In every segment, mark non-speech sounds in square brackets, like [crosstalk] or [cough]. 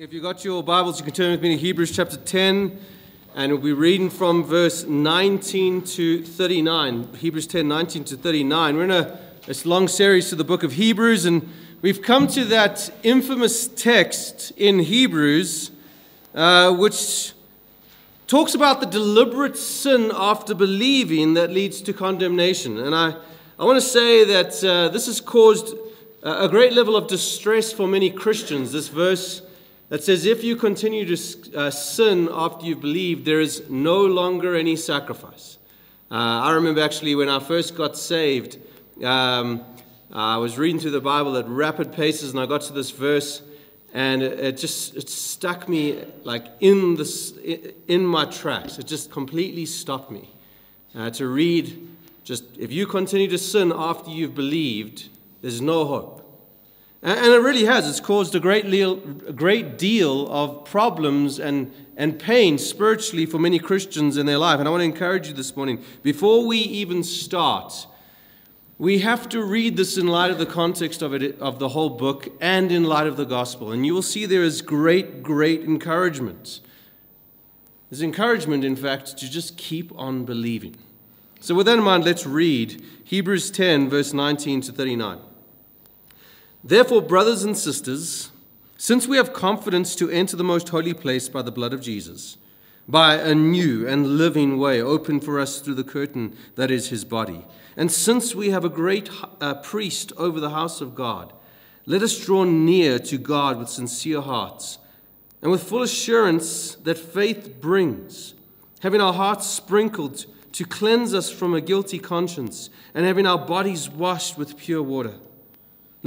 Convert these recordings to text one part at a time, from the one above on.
If you've got your Bibles, you can turn with me to Hebrews chapter 10, and we'll be reading from verse 19 to 39. Hebrews 10, 19 to 39. We're in a this long series to the book of Hebrews, and we've come to that infamous text in Hebrews, uh, which talks about the deliberate sin after believing that leads to condemnation. And I, I want to say that uh, this has caused a great level of distress for many Christians. This verse that says, If you continue to uh, sin after you've believed, there is no longer any sacrifice. Uh, I remember actually when I first got saved, um, I was reading through the Bible at rapid paces, and I got to this verse, and it, it just it stuck me like in this in my tracks. It just completely stopped me uh, to read. Just if you continue to sin after you've believed, there's no hope. And it really has. It's caused a great deal, a great deal of problems and, and pain spiritually for many Christians in their life. And I want to encourage you this morning before we even start, we have to read this in light of the context of, it, of the whole book and in light of the gospel. And you will see there is great, great encouragement. There's encouragement, in fact, to just keep on believing. So, with that in mind, let's read Hebrews 10, verse 19 to 39. Therefore, brothers and sisters, since we have confidence to enter the most holy place by the blood of Jesus, by a new and living way opened for us through the curtain that is his body, and since we have a great uh, priest over the house of God, let us draw near to God with sincere hearts and with full assurance that faith brings, having our hearts sprinkled to cleanse us from a guilty conscience, and having our bodies washed with pure water.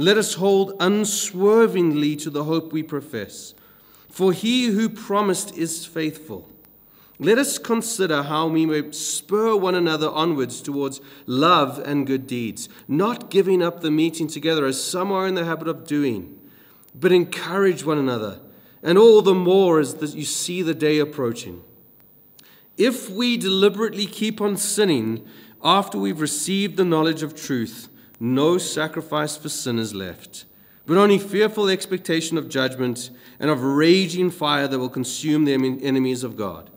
Let us hold unswervingly to the hope we profess, for he who promised is faithful. Let us consider how we may spur one another onwards towards love and good deeds, not giving up the meeting together as some are in the habit of doing, but encourage one another, and all the more as you see the day approaching. If we deliberately keep on sinning after we've received the knowledge of truth, no sacrifice for sinners left, but only fearful expectation of judgment and of raging fire that will consume the enemies of God.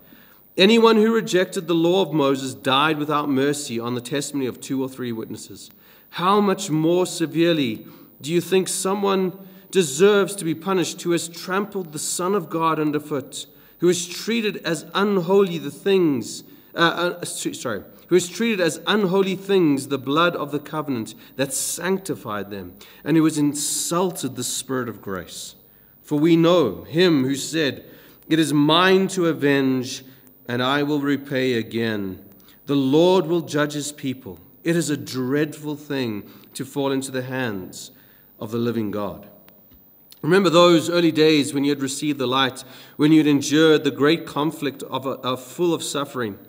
Anyone who rejected the law of Moses died without mercy on the testimony of two or three witnesses. How much more severely do you think someone deserves to be punished who has trampled the Son of God underfoot, who has treated as unholy the things, uh, uh, sorry, who has treated as unholy things the blood of the covenant that sanctified them, and who has insulted the Spirit of grace. For we know him who said, It is mine to avenge, and I will repay again. The Lord will judge his people. It is a dreadful thing to fall into the hands of the living God. Remember those early days when you had received the light, when you had endured the great conflict of, a, of full of suffering.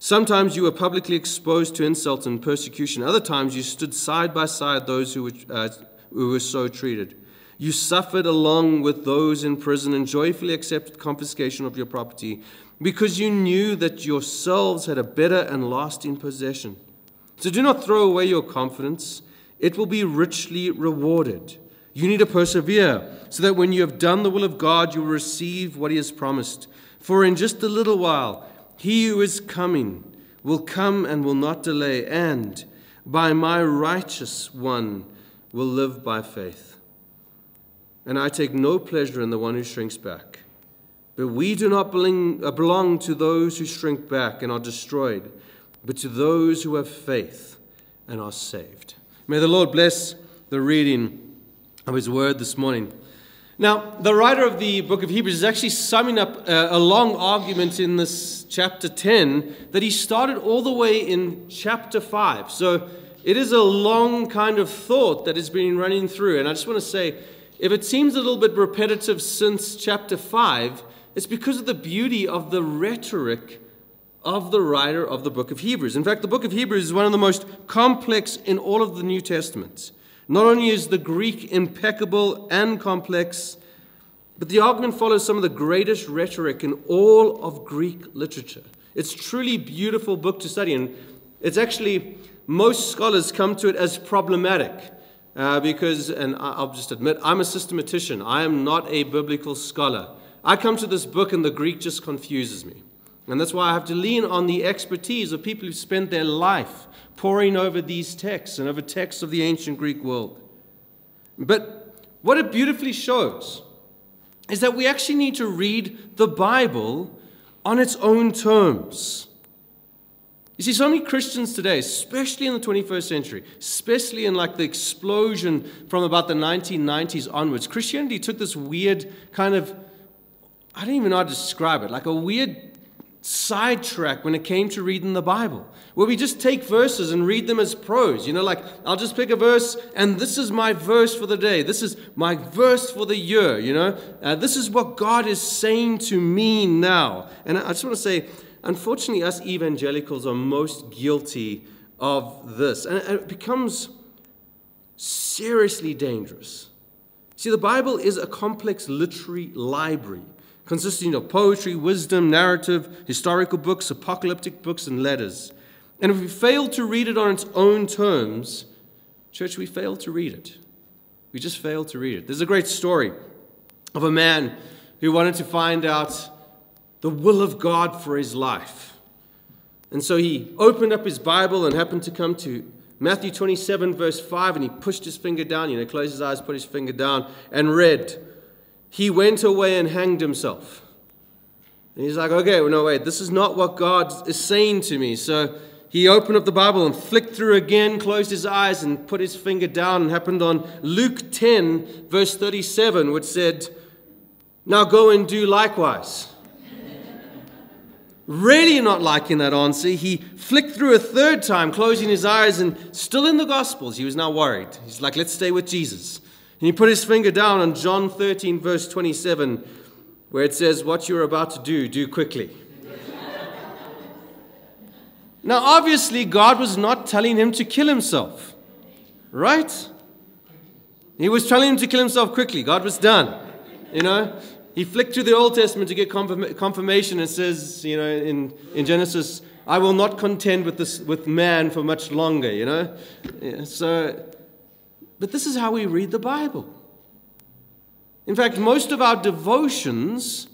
Sometimes you were publicly exposed to insult and persecution. Other times you stood side by side those who were, uh, who were so treated. You suffered along with those in prison and joyfully accepted confiscation of your property because you knew that yourselves had a better and lasting possession. So do not throw away your confidence, it will be richly rewarded. You need to persevere so that when you have done the will of God, you will receive what He has promised. For in just a little while, he who is coming will come and will not delay, and by my righteous one will live by faith. And I take no pleasure in the one who shrinks back. But we do not uh, belong to those who shrink back and are destroyed, but to those who have faith and are saved. May the Lord bless the reading of his word this morning. Now, the writer of the book of Hebrews is actually summing up a, a, long argument in this chapter 10 that he started all the way in chapter 5. So it is a long kind of thought that has been running through. And I just want to say, if it seems a little bit repetitive since chapter 5, it's because of the beauty of the rhetoric of the writer of the book of Hebrews. In fact, the book of Hebrews is one of the most complex in all of the New Testament. Not only is the Greek impeccable and complex, but the argument follows some of the greatest rhetoric in all of Greek literature. It's truly beautiful book to study, and it's actually most scholars come to it as problematic. uh, because, and I'll just admit, I'm a systematician. I am not a biblical scholar. I come to this book and the Greek just confuses me. And that's why I have to lean on the expertise of people who've spent their life poring over these texts and over texts of the ancient Greek world. But what it beautifully shows is that we actually need to read the Bible on its own terms. You see, so many Christians today, especially in the 21st century, especially in like the explosion from about the 1990s onwards, Christianity took this weird kind of, I don't even know how to describe it, like a weird sidetrack when it came to reading the Bible, where we just take verses and read them as prose. You know, like I'll just pick a verse and this is my verse for the day. This is my verse for the year. You know, uh, this is what God is saying to me now. And I just want to say, unfortunately, us evangelicals are most guilty of this, and it becomes seriously dangerous. See, the Bible is a complex literary library consisting of poetry, wisdom, narrative, historical books, apocalyptic books, and letters. And if we fail to read it on its own terms, church, we fail to read it. We just fail to read it. There's a great story of a man who wanted to find out the will of God for his life. And so he opened up his Bible and happened to come to Matthew 27, verse 5, and he pushed his finger down, you know, closed his eyes, put his finger down, and read, he went away and hanged himself. And he's like, okay, well, no, wait, this is not what God is saying to me. So he opened up the Bible and flicked through again, closed his eyes, and put his finger down, and happened on Luke 10, verse 37, which said, Now go and do likewise. [laughs] really not liking that answer, he flicked through a third time, closing his eyes, and still in the Gospels, he was now worried. He's like, let's stay with Jesus. And he put his finger down on John 13, verse 27, where it says, What you're about to do, do quickly. now, obviously, God was not telling him to kill himself, right? He was telling him to kill himself quickly. God was done. You know, he flicked through the Old Testament to get confirmation. It says, you know, in, in Genesis, I will not contend with, this, with man for much longer, you know. So but this is how we read the Bible. In fact, most of our devotions,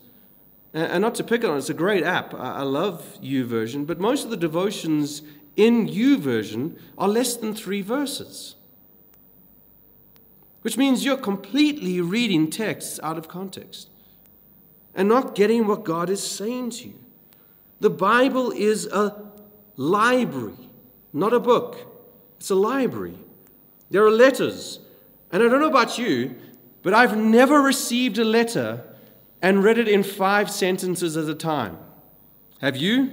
and not to pick on it, it's a great app. I love YouVersion, but most of the devotions in YouVersion are less than three verses. Which means you're completely reading texts out of context and not getting what God is saying to you. The Bible is a library, not a book. It's a library. There are letters. And I don't know about you, but I've never received a letter and read it in five sentences at a time. Have you?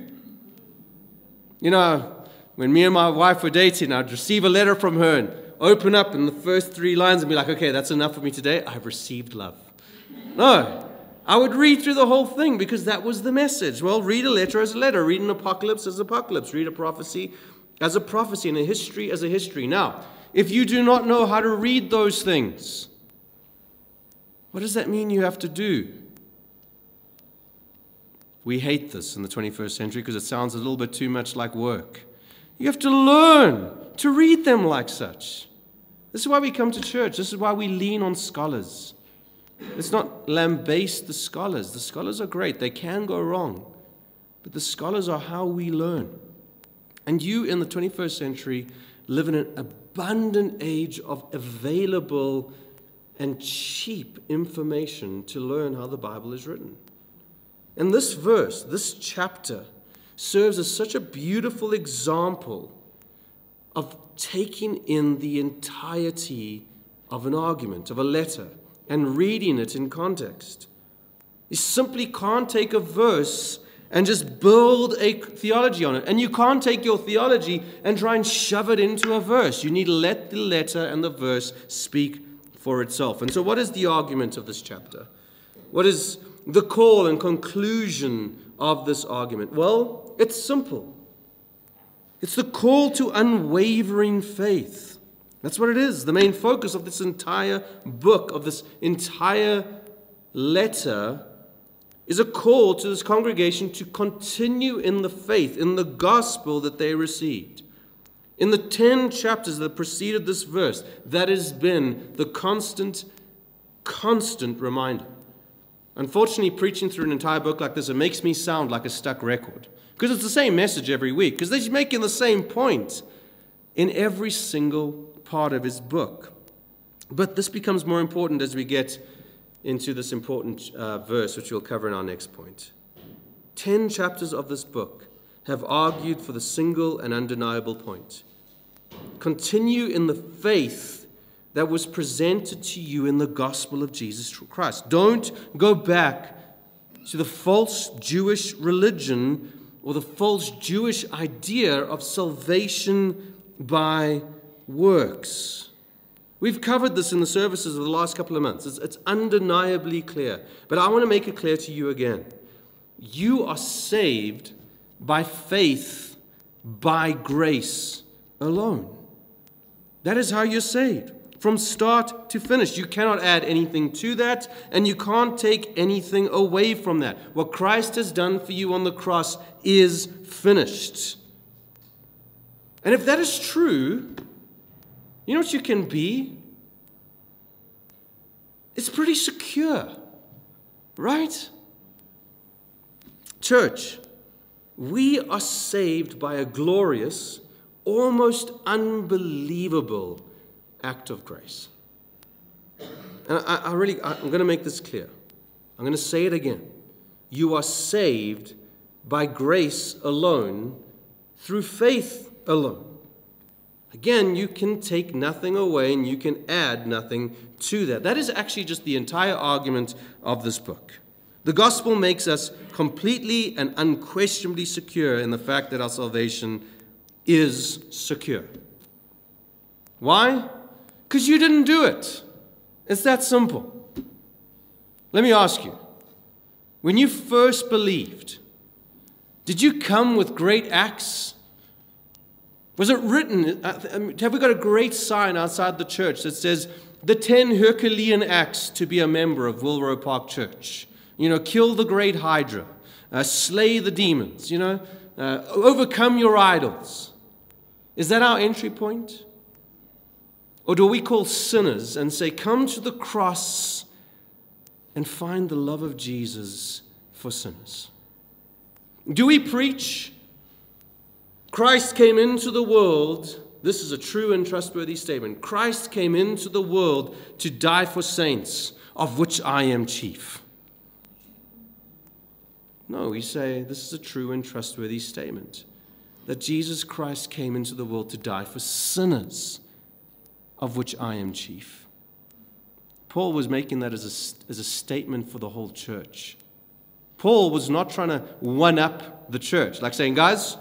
You know, when me and my wife were dating, I'd receive a letter from her and open up in the first three lines and be like, okay, that's enough for me today. I've received love. No, I would read through the whole thing because that was the message. Well, read a letter as a letter, read an apocalypse as apocalypse, read a prophecy as a prophecy, and a history as a history. Now, if you do not know how to read those things? What does that mean you have to do? We hate this in the 21st century because it sounds a little bit too much like work. You have to learn to read them like such. This is why we come to church. This is why we lean on scholars. It's not lambaste the scholars. The scholars are great, they can go wrong. But the scholars are how we learn. And you in the 21st century live in an abundant age of available and cheap information to learn how the Bible is written. And this verse, this chapter, serves as such a beautiful example of taking in the entirety of an argument, of a letter, and reading it in context. You simply can't take a verse and just build a theology on it. And you can't take your theology and try and shove it into a verse. You need to let the letter and the verse speak for itself. And so, what is the argument of this chapter? What is the call and conclusion of this argument? Well, it's simple it's the call to unwavering faith. That's what it is. The main focus of this entire book, of this entire letter, is a call to this congregation to continue in the faith, in the gospel that they received. In the 10 chapters that preceded this verse, that has been the constant, constant reminder. Unfortunately, preaching through an entire book like this, it makes me sound like a stuck record. Because it's the same message every week, because they're making the same point in every single part of his book. But this becomes more important as we get into this important uh, verse, which we'll cover in our next point. Ten chapters of this book have argued for the single and undeniable point. Continue in the faith that was presented to you in the gospel of Jesus Christ. Don't go back to the false Jewish religion or the false Jewish idea of salvation by works. We've covered this in the services of the last couple of months. It's, it's, undeniably clear. But I want to make it clear to you again. You are saved by faith, by grace alone. That is how you're saved from start to finish. You cannot add anything to that, and you can't take anything away from that. What Christ has done for you on the cross is finished. And if that is true, you know what you can be? It's pretty secure, right? Church, we are saved by a glorious, almost unbelievable act of grace. And I, I really, I'm going to make this clear. I'm going to say it again. You are saved by grace alone, through faith alone. Again, you can take nothing away and you can add nothing to that. That is actually just the entire argument of this book. The gospel makes us completely and unquestionably secure in the fact that our salvation is secure. Why? Because you didn't do it. It's that simple. Let me ask you when you first believed, did you come with great acts? Was it written? Uh, have we got a great sign outside the church that says the 10 Herculean acts to be a member of Wilro Park Church? You know, kill the great Hydra, uh, slay the demons, you know, uh, overcome your idols. Is that our entry point? Or do we call sinners and say, Come to the cross and find the love of Jesus for sinners? Do we preach Christ came into the world? This is a true and trustworthy statement. Christ came into the world to die for saints, of which I am chief. No, we say this is a true and trustworthy statement that Jesus Christ came into the world to die for sinners of which I am chief. Paul was making that as a, as a statement for the whole church. Paul was not trying to one up the church, like saying, guys,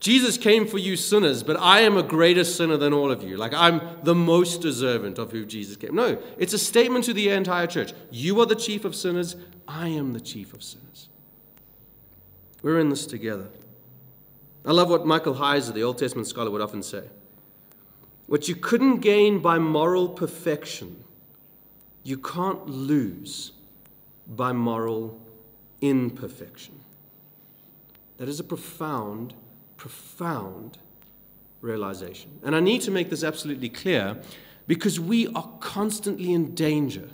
Jesus came for you sinners, but I am a greater sinner than all of you. Like I'm the most deserving of who Jesus came. No, it's a statement to the entire church. You are the chief of sinners, I am the chief of sinners. We're in this together. I love what Michael Heiser, the Old Testament scholar, would often say. What you couldn't gain by moral perfection, you can't lose by moral imperfection. That is a profound, profound realization. And I need to make this absolutely clear because we are constantly in danger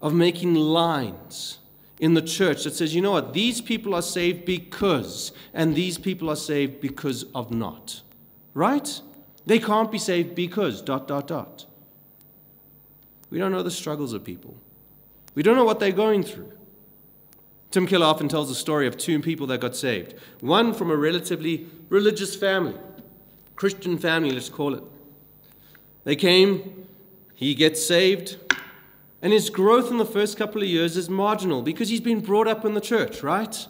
of making lines in the church that says, you know what, these people are saved because, and these people are saved because of not. Right? They can't be saved because dot, dot, dot. We don't know the struggles of people. We don't know what they're going through. Tim Keller often tells the story of two people that got saved. One from a relatively religious family, Christian family, let's call it. They came, he gets saved, and his growth in the first couple of years is marginal because he's been brought up in the church, right?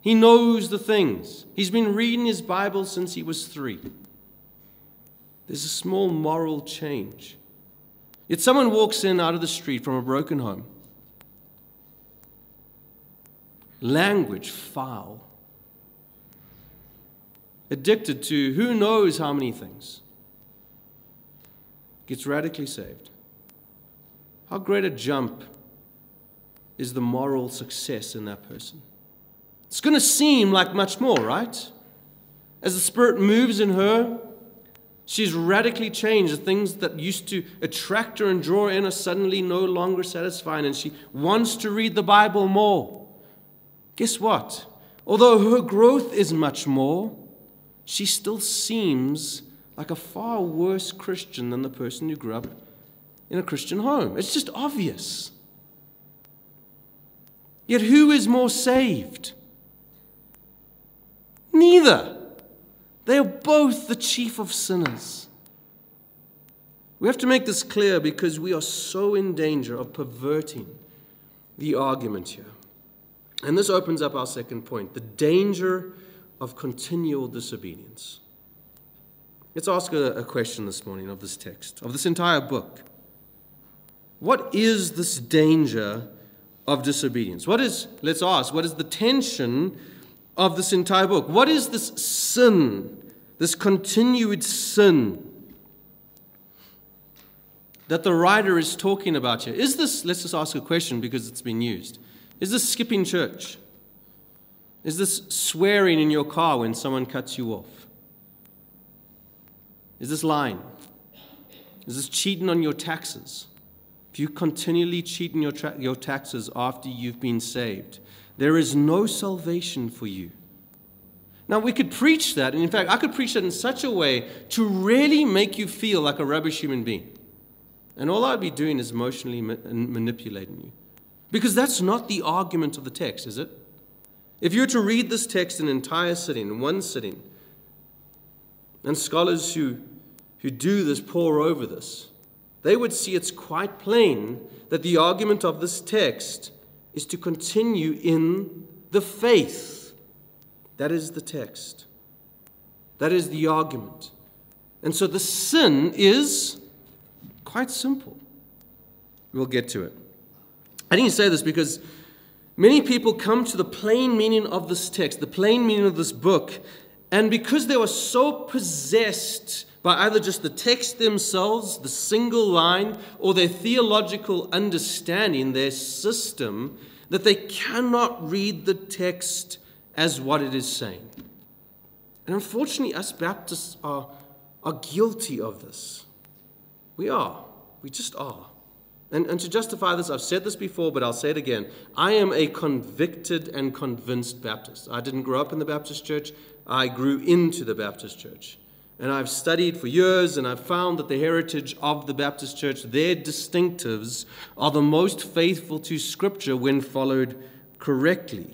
He knows the things. He's been reading his Bible since he was three. There's a small moral change. Yet someone walks in out of the street from a broken home. Language foul. Addicted to who knows how many things. Gets radically saved. How great a jump is the moral success in that person? It's going to seem like much more, right? As the Spirit moves in her, she's radically changed. The things that used to attract her and draw her in are suddenly no longer satisfying, and she wants to read the Bible more. Guess what? Although her growth is much more, she still seems like a far worse Christian than the person who grew up in a Christian home. It's just obvious. Yet who is more saved? Neither. They are both the chief of sinners. We have to make this clear because we are so in danger of perverting the argument here. And this opens up our second point the danger of continual disobedience. Let's ask a, a, question this morning of this text, of this entire book. What is this danger of disobedience? What is, let's ask, what is the tension of this entire book? What is this sin, this continued sin that the writer is talking about here? Is this, let's just ask a question because it's been used. Is this skipping church? Is this swearing in your car when someone cuts you off? Is this lying? Is this cheating on your taxes? If you continually cheat on your, tra- your taxes after you've been saved, there is no salvation for you. Now, we could preach that, and in fact, I could preach that in such a way to really make you feel like a rubbish human being. And all I'd be doing is emotionally ma- manipulating you. Because that's not the argument of the text, is it? If you were to read this text in an entire sitting, in one sitting, and scholars who, who do this pore over this, they would see it's quite plain that the argument of this text is to continue in the faith. That is the text. That is the argument. And so the sin is quite simple. We'll get to it. I didn't say this because many people come to the plain meaning of this text, the plain meaning of this book, and because they were so possessed by either just the text themselves, the single line, or their theological understanding, their system, that they cannot read the text as what it is saying. And unfortunately, us Baptists are, are guilty of this. We are. We just are. And, and to justify this, I've said this before, but I'll say it again. I am a convicted and convinced Baptist. I didn't grow up in the Baptist church. I grew into the Baptist church. And I've studied for years and I've found that the heritage of the Baptist church, their distinctives, are the most faithful to Scripture when followed correctly.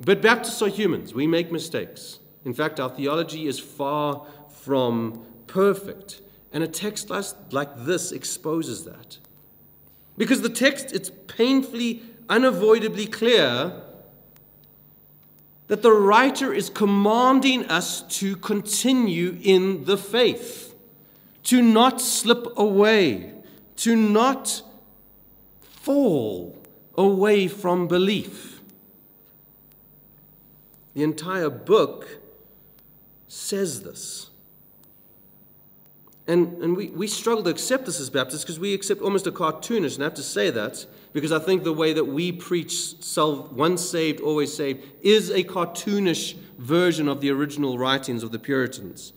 But Baptists are humans. We make mistakes. In fact, our theology is far from perfect. And a text like this exposes that. Because the text, it's painfully, unavoidably clear that the writer is commanding us to continue in the faith, to not slip away, to not fall away from belief. The entire book says this. And, and we, we struggle to accept this as Baptists because we accept almost a cartoonish, and I have to say that because I think the way that we preach once saved, always saved is a cartoonish version of the original writings of the Puritans.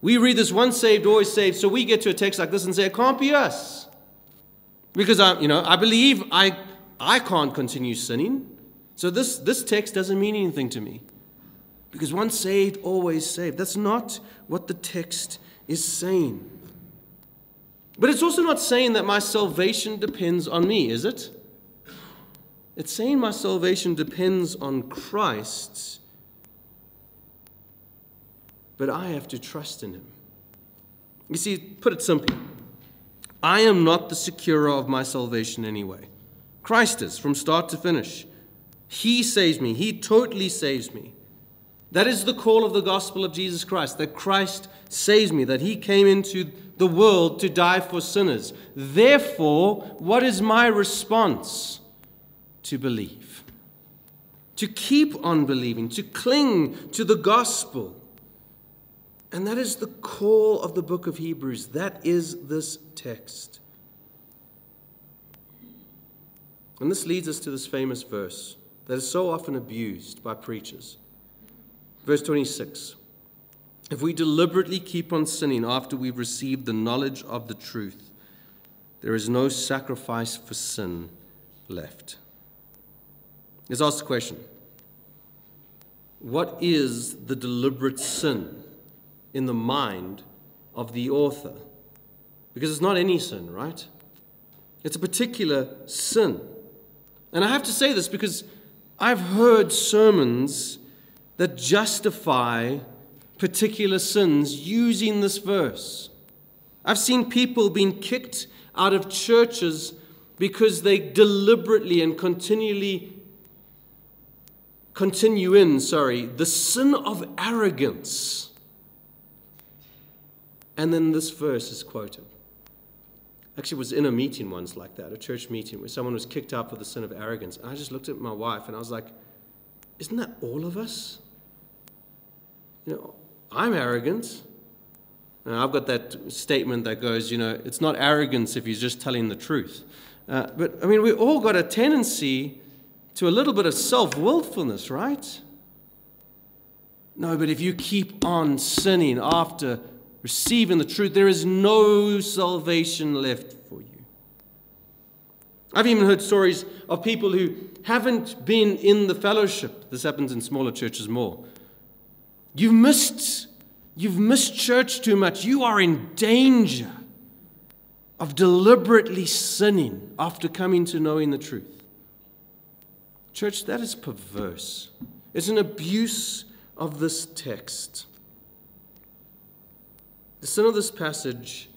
We read this once saved, always saved, so we get to a text like this and say, it can't be us. Because I, you know, I believe I, I can't continue sinning. So this, this text doesn't mean anything to me. Because once saved, always saved. That's not what the text is saying. But it's also not saying that my salvation depends on me, is it? It's saying my salvation depends on Christ, but I have to trust in Him. You see, put it simply, I am not the securer of my salvation anyway. Christ is from start to finish. He saves me, He totally saves me. That is the call of the gospel of Jesus Christ, that Christ saves me, that he came into the world to die for sinners. Therefore, what is my response? To believe. To keep on believing, to cling to the gospel. And that is the call of the book of Hebrews. That is this text. And this leads us to this famous verse that is so often abused by preachers. Verse 26. If we deliberately keep on sinning after we've received the knowledge of the truth, there is no sacrifice for sin left. Let's ask the question What is the deliberate sin in the mind of the author? Because it's not any sin, right? It's a particular sin. And I have to say this because I've heard sermons that justify particular sins using this verse. I've seen people being kicked out of churches because they deliberately and continually continue in, sorry, the sin of arrogance. And then this verse is quoted. Actually, was in a meeting once like that, a church meeting, where someone was kicked out for the sin of arrogance. And I just looked at my wife and I was like, isn't that all of us? You know, I'm arrogant. Now, I've got that statement that goes, you know, it's not arrogance if he's just telling the truth. Uh, but, I mean, we all got a tendency to a little bit of self willfulness, right? No, but if you keep on sinning after receiving the truth, there is no salvation left for you. I've even heard stories of people who haven't been in the fellowship. This happens in smaller churches more You've missed, you've missed church too much. You are in danger of deliberately sinning after coming to knowing the truth. Church, that is perverse. It's an abuse of this text. The sin of this passage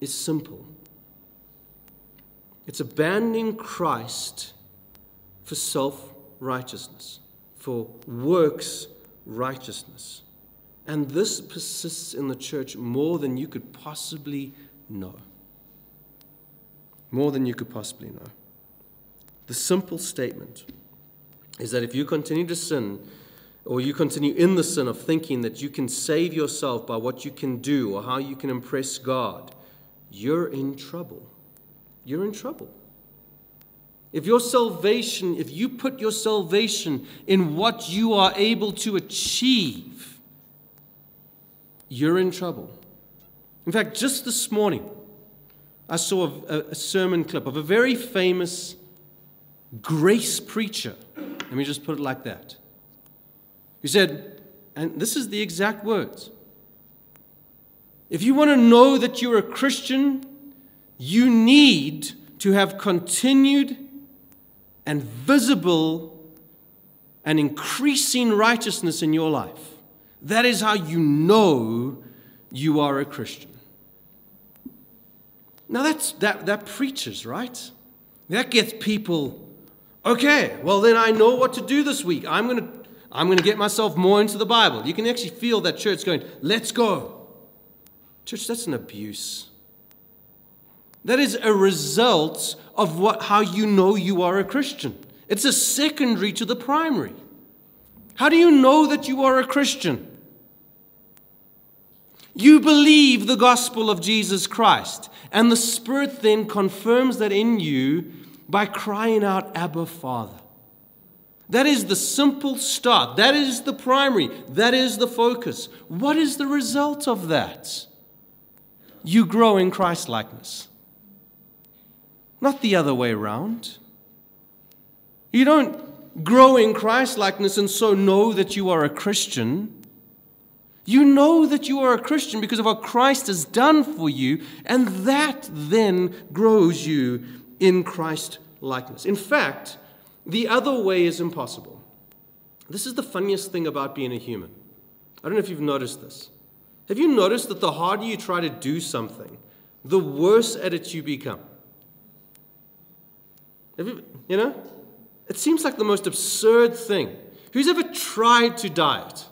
is simple it's abandoning Christ for self righteousness, for works righteousness. And this persists in the church more than you could possibly know. More than you could possibly know. The simple statement is that if you continue to sin, or you continue in the sin of thinking that you can save yourself by what you can do or how you can impress God, you're in trouble. You're in trouble. If your salvation, if you put your salvation in what you are able to achieve, you're in trouble. In fact, just this morning, I saw a, a, sermon clip of a very famous grace preacher. Let me just put it like that. He said, and this is the exact words if you want to know that you're a Christian, you need to have continued and visible and increasing righteousness in your life. That is how you know you are a Christian. Now that's that that preaches, right? That gets people okay, well then I know what to do this week. I'm going to I'm going to get myself more into the Bible. You can actually feel that church going, "Let's go." Church, that's an abuse. That is a result of what, how you know you are a Christian. It's a secondary to the primary. How do you know that you are a Christian? You believe the gospel of Jesus Christ, and the Spirit then confirms that in you by crying out, Abba, Father. That is the simple start. That is the primary. That is the focus. What is the result of that? You grow in Christ likeness not the other way around. You don't grow in Christ likeness and so know that you are a Christian. You know that you are a Christian because of what Christ has done for you, and that then grows you in Christ likeness. In fact, the other way is impossible. This is the funniest thing about being a human. I don't know if you've noticed this. Have you noticed that the harder you try to do something, the worse at it you become? You, you know? It seems like the most absurd thing. Who's ever tried to diet?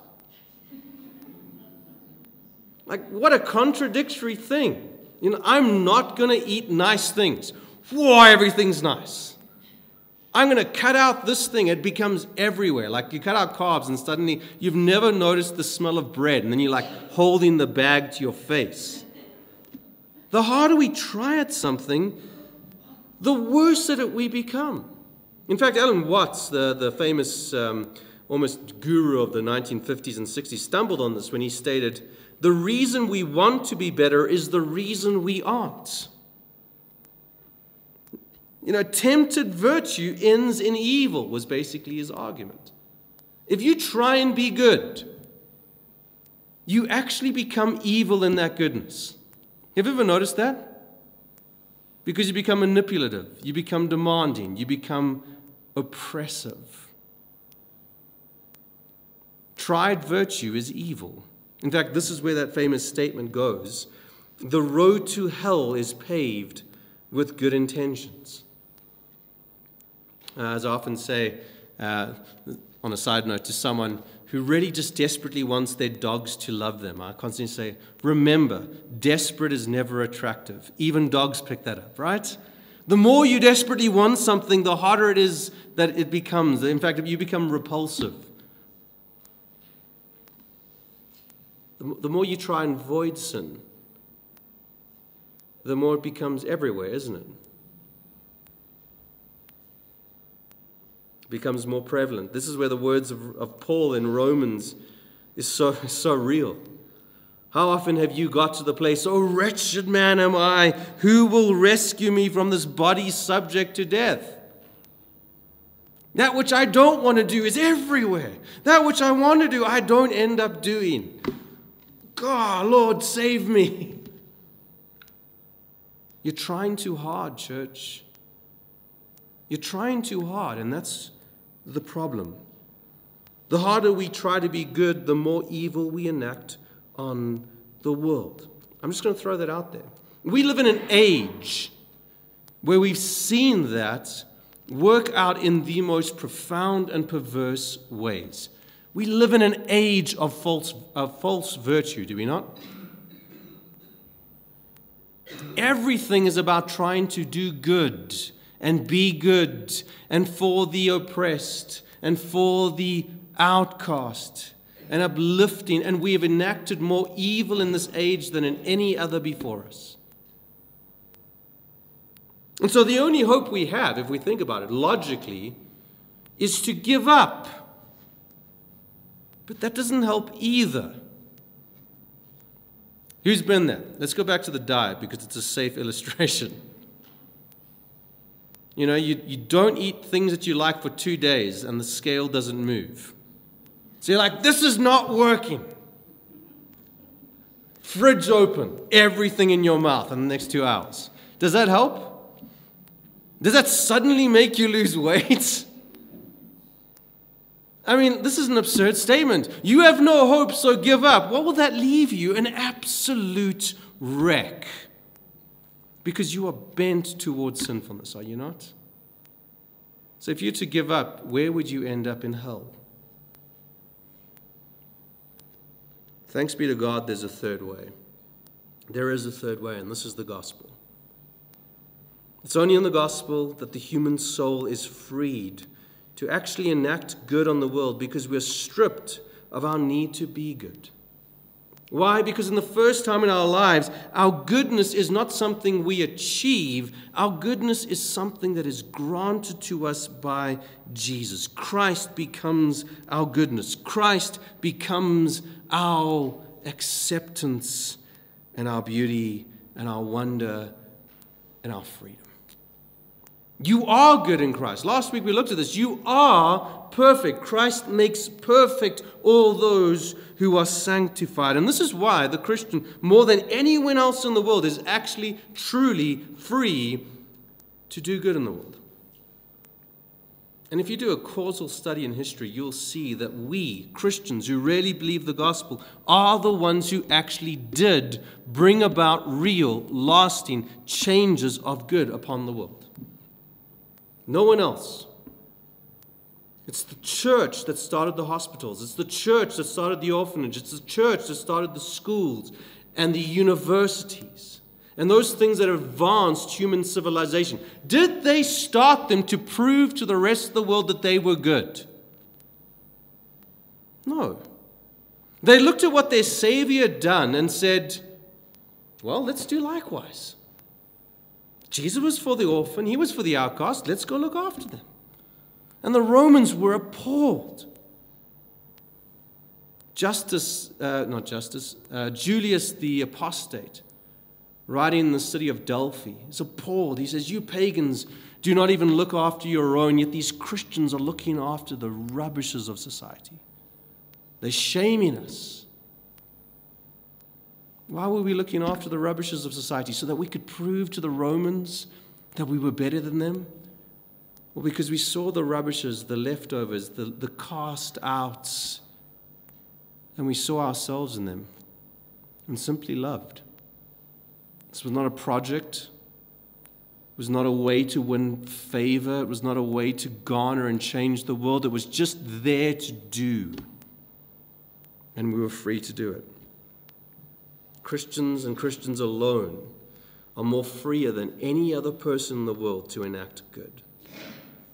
Like, what a contradictory thing. You know, I'm not going to eat nice things. Why everything's nice. I'm going to cut out this thing. It becomes everywhere. Like you cut out carbs, and suddenly you've never noticed the smell of bread, and then you're like holding the bag to your face. The harder we try at something, the worse at it we become. In fact, Alan Watts, the, the famous um, almost guru of the 1950s and 60s, stumbled on this when he stated, The reason we want to be better is the reason we aren't. You know, tempted virtue ends in evil, was basically his argument. If you try and be good, you actually become evil in that goodness. Have you ever noticed that? Because you become manipulative, you become demanding, you become oppressive. Tried virtue is evil. In fact, this is where that famous statement goes The road to hell is paved with good intentions. Uh, as I often say, uh, on a side note, to someone who really just desperately wants their dogs to love them, I constantly say, remember, desperate is never attractive. Even dogs pick that up, right? The more you desperately want something, the harder it is that it becomes. In fact, you become repulsive. The more you try and avoid sin, the more it becomes everywhere, isn't it? becomes more prevalent. This is where the words of, of Paul in Romans is so, [laughs] so real. How often have you got to the place, oh wretched man am I, who will rescue me from this body subject to death? That which I don't want to do is everywhere. That which I want to do, I don't end up doing. God, Lord, save me. You're trying too hard, church. You're trying too hard, and that's the problem. The harder we try to be good, the more evil we enact on the world. I'm just going to throw that out there. We live in an age where we've seen that work out in the most profound and perverse ways. We live in an age of false, of false virtue, do we not? Everything is about trying to do good and be good and for the oppressed and for the outcast and uplifting. And we have enacted more evil in this age than in any other before us. And so the only hope we have, if we think about it logically, is to give up. But that doesn't help either. Who's been there? Let's go back to the diet because it's a safe [laughs] illustration. You know, you, you don't eat things that you like for two days and the scale doesn't move. So you're like, this is not working. Fridge open, everything in your mouth in the next two hours. Does that help? Does that suddenly make you lose [laughs] weight? I mean, this is an absurd statement. You have no hope, so give up. What will that leave you? An absolute wreck because you are bent towards sinfulness, are you not? So if you're to give up, where would you end up in hell? Thanks be to God, there's a third way. There is a third way, and this is the gospel. It's only in the gospel that the human soul is freed to actually enact good on the world because we're stripped of our need to be good. Why? Because in the first time in our lives, our goodness is not something we achieve. Our goodness is something that is granted to us by Jesus. Christ becomes our goodness. Christ becomes our acceptance and our beauty and our wonder and our freedom. You are good in Christ. Last week we looked at this. You are perfect. Christ makes perfect all those who are sanctified. And this is why the Christian, more than anyone else in the world, is actually truly free to do good in the world. And if you do a causal study in history, you'll see that we, Christians who really believe the gospel, are the ones who actually did bring about real, lasting changes of good upon the world. No one else. It's the church that started the hospitals. It's the church that started the orphanage. It's the church that started the schools and the universities and those things that advanced human civilization. Did they start them to prove to the rest of the world that they were good? No. They looked at what their Savior had done and said, well, let's do likewise. Jesus was for the orphan, he was for the outcast. Let's go look after them. And the Romans were appalled. Justice, uh, not Justice, uh, Julius the Apostate, writing in the city of Delphi, is appalled. He says, You pagans do not even look after your own, yet these Christians are looking after the rubbishes of society. They're shaming us. Why were we looking after the rubbishes of society? So that we could prove to the Romans that we were better than them? Well, because we saw the rubbishes, the leftovers, the, the cast outs, and we saw ourselves in them and simply loved. This was not a project. It was not a way to win favor. It was not a way to garner and change the world. It was just there to do. And we were free to do it. Christians and Christians alone are more freer than any other person in the world to enact good.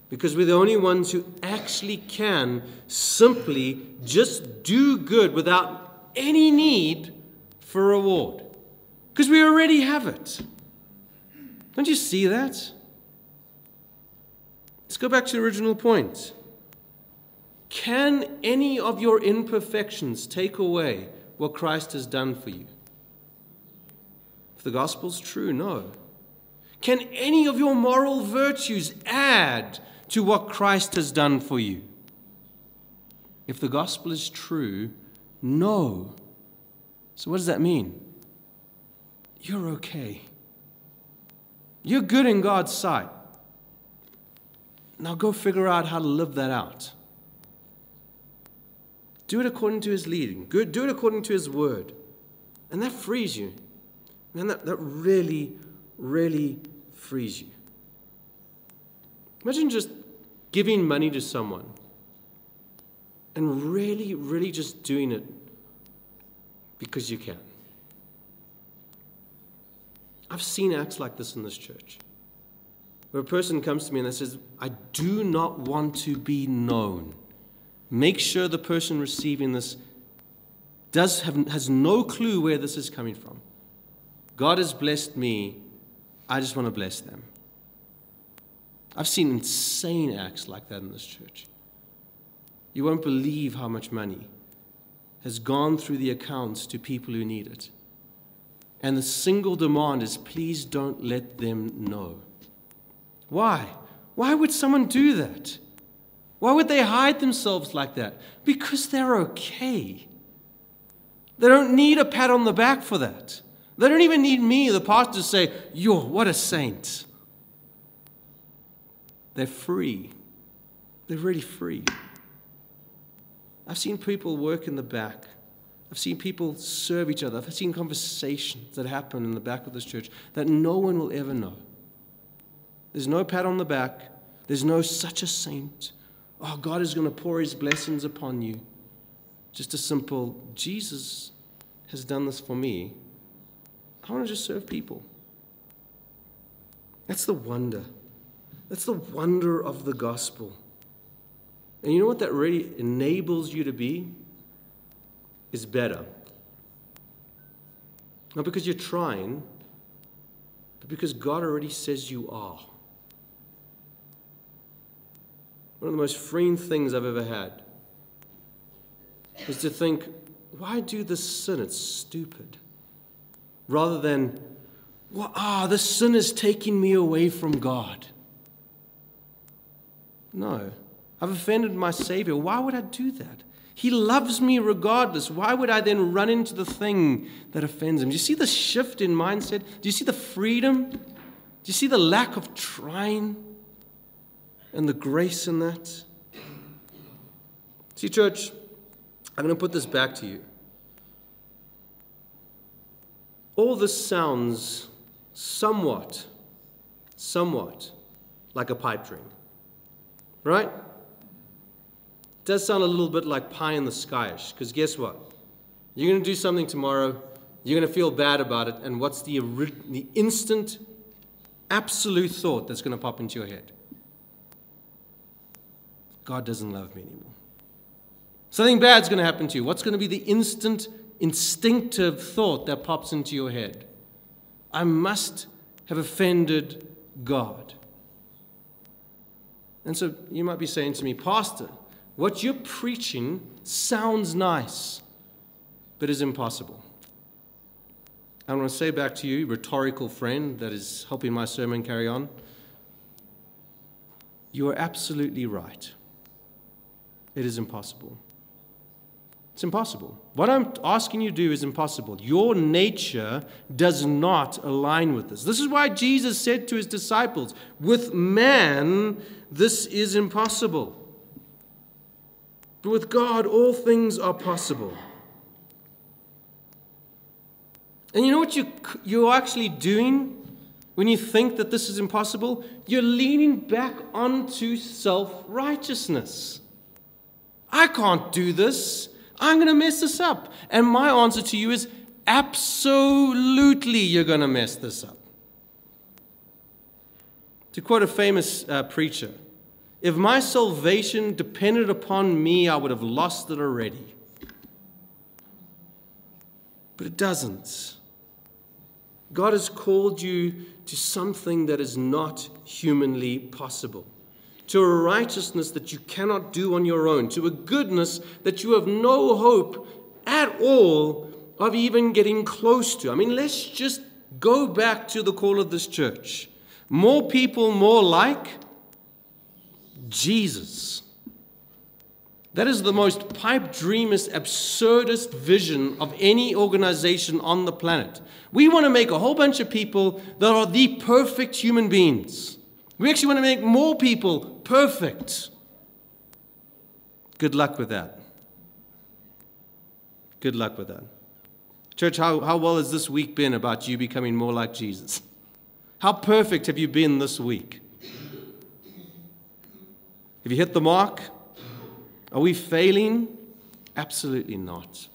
Because we're the only ones who actually can simply just do good without any need for reward. Because we already have it. Don't you see that? Let's go back to the original point. Can any of your imperfections take away what Christ has done for you? The gospel's true, no. Can any of your moral virtues add to what Christ has done for you? If the gospel is true, no. So, what does that mean? You're okay. You're good in God's sight. Now go figure out how to live that out. Do it according to His leading, Good. do it according to His word. And that frees you. And that, that really, really frees you. Imagine just giving money to someone and really, really just doing it because you can. I've seen acts like this in this church. Where a person comes to me and they says, I do not want to be known. Make sure the person receiving this does have, has no clue where this is coming from. God has blessed me. I just want to bless them. I've seen insane acts like that in this church. You won't believe how much money has gone through the accounts to people who need it. And the single demand is please don't let them know. Why? Why would someone do that? Why would they hide themselves like that? Because they're okay. They don't need a pat on the back for that. They don't even need me, the pastor, to say, Yo, what a saint. They're free. They're really free. I've seen people work in the back. I've seen people serve each other. I've seen conversations that happen in the back of this church that no one will ever know. There's no pat on the back. There's no such a saint. Oh, God is going to pour his blessings upon you. Just a simple, Jesus has done this for me. I want to just serve people. That's the wonder. That's the wonder of the gospel. And you know what that really enables you to be? Is better. Not because you're trying, but because God already says you are. One of the most freeing things I've ever had is to think, why do this sin? It's stupid. Rather than, well, ah, the sin is taking me away from God. No. I've offended my Savior. Why would I do that? He loves me regardless. Why would I then run into the thing that offends him? Do you see the shift in mindset? Do you see the freedom? Do you see the lack of trying and the grace in that? See, church, I'm going to put this back to you. All this sounds somewhat, somewhat like a pipe dream. Right? It does sound a little bit like pie in the skyish, because guess what? You're going to do something tomorrow, you're going to feel bad about it, and what's the, the instant, absolute thought that's going to pop into your head? God doesn't love me anymore. Something bad's going to happen to you. What's going to be the instant, instinctive thought that pops into your head? I must have offended God. And so you might be saying to me, Pastor, what you're preaching sounds nice. but is impossible. I want to say back to you, rhetorical friend that is helping my sermon carry on, you are absolutely right. It is impossible. It's impossible. What I'm asking you to do is impossible. Your nature does not align with this. This is why Jesus said to his disciples, With man, this is impossible. But with God, all things are possible. And you know what you, you're actually doing when you think that this is impossible? You're leaning back onto self righteousness. I can't do this. I'm going to mess this up. And my answer to you is absolutely, you're going to mess this up. To quote a famous uh, preacher, if my salvation depended upon me, I would have lost it already. But it doesn't. God has called you to something that is not humanly possible to a righteousness that you cannot do on your own, to a goodness that you have no hope at all of even getting close to. I mean, let's just go back to the call of this church. More people, more like Jesus. That is the most pipe dreamist, absurdist vision of any organization on the planet. We want to make a whole bunch of people that are the perfect human beings. We actually want to make more people perfect. Good luck with that. Good luck with that. Church, how, how well has this week been about you becoming more like Jesus? How perfect have you been this week? Have you hit the mark? Are we failing? Absolutely not.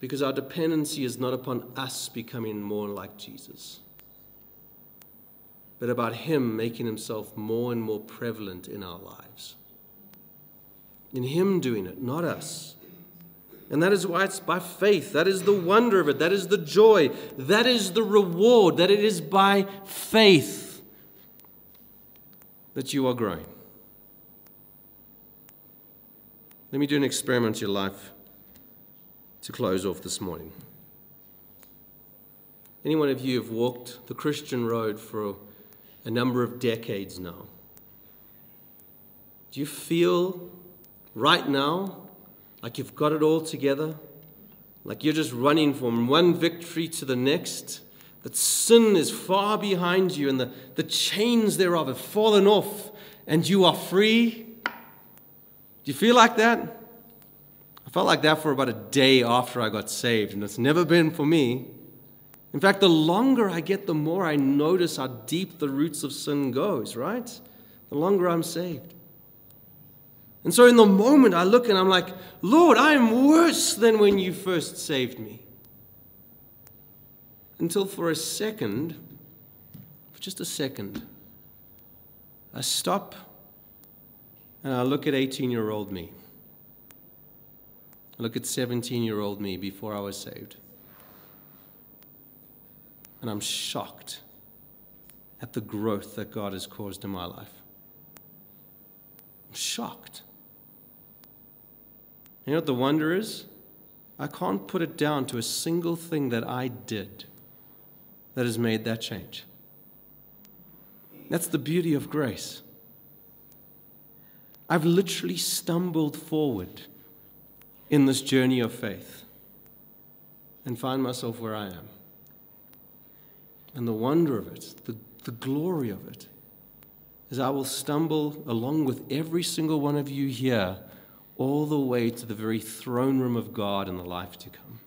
Because our dependency is not upon us becoming more like Jesus but about Him making Himself more and more prevalent in our lives. In Him doing it, not us. And that is why it's by faith. That is the wonder of it. That is the joy. That is the reward. That it is by faith that you are growing. Let me do an experiment in your life to close off this morning. Any one of you have walked the Christian road for a number of decades now. Do you feel right now like you've got it all together? Like you're just running from one victory to the next? That sin is far behind you and the, the chains thereof have fallen off and you are free? Do you feel like that? I felt like that for about a day after I got saved, and it's never been for me. In fact, the longer I get, the more I notice how deep the roots of sin goes, right? The longer I'm saved. And so in the moment I look and I'm like, Lord, I am worse than when you first saved me. Until for a second, for just a second, I stop and I look at 18 year old me. I look at 17 year old me before I was saved and I'm shocked at the growth that God has caused in my life. I'm shocked. You know what the wonder is? I can't put it down to a single thing that I did that has made that change. That's the beauty of grace. I've literally stumbled forward in this journey of faith and find myself where I am and the wonder of it, the, the glory of it, is I will stumble along with every single one of you here all the way to the very throne room of God in the life to come.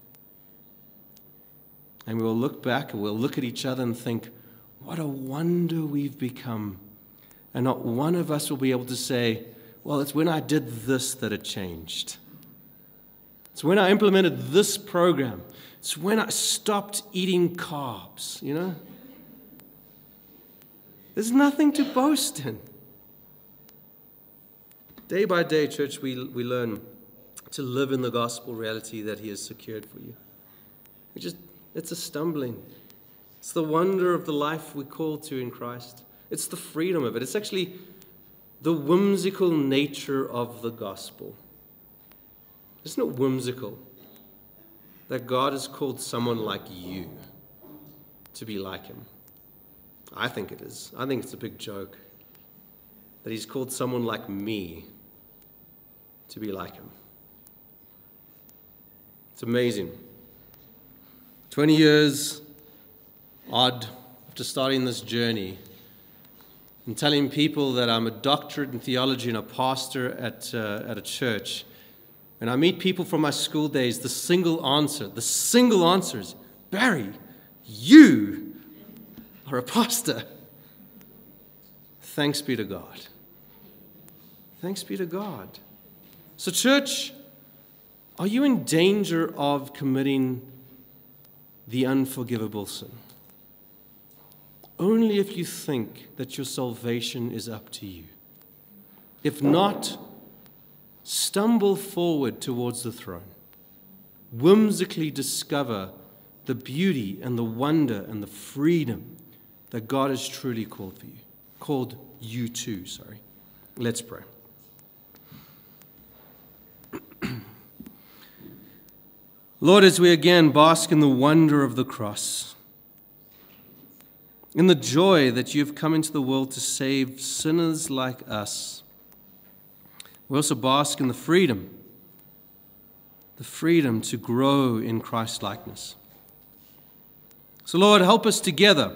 And we will look back and we'll look at each other and think, what a wonder we've become. And not one of us will be able to say, well, it's when I did this that it changed. It's when I implemented this program. It's when I stopped eating carbs, you know? There's nothing to boast in. Day by day, church, we, we learn to live in the gospel reality that He has secured for you. It just, it's a stumbling. It's the wonder of the life we call to in Christ. It's the freedom of it. It's actually the whimsical nature of the gospel. Isn't it whimsical that God has called someone like you to be like him? I think it is. I think it's a big joke that he's called someone like me to be like him. It's amazing. 20 years odd after starting this journey and telling people that I'm a doctorate in theology and a pastor at, uh, at a church. When I meet people from my school days, the single answer, the single answer is Barry, you are a pastor. Thanks be to God. Thanks be to God. So, church, are you in danger of committing the unforgivable sin? Only if you think that your salvation is up to you. If not, stumble forward towards the throne. Whimsically discover the beauty and the wonder and the freedom that God has truly called for you, called you to, sorry. Let's pray. [clears throat] Lord, as we again bask in the wonder of the cross, in the joy that you've come into the world to save sinners like us, we also bask in the freedom, the freedom to grow in Christ likeness. So, Lord, help us together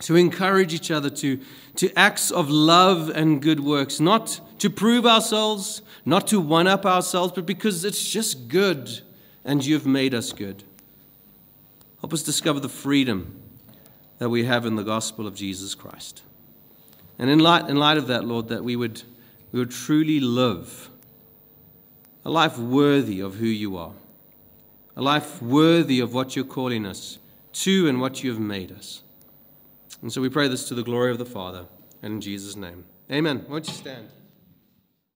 to encourage each other to, to acts of love and good works, not to prove ourselves, not to one up ourselves, but because it's just good and you've made us good. Help us discover the freedom that we have in the gospel of Jesus Christ. And in light, in light of that, Lord, that we would, we would truly live a life worthy of who you are, a life worthy of what you're calling us to and what you have made us. And so we pray this to the glory of the Father and in Jesus' name. Amen. Won't you stand?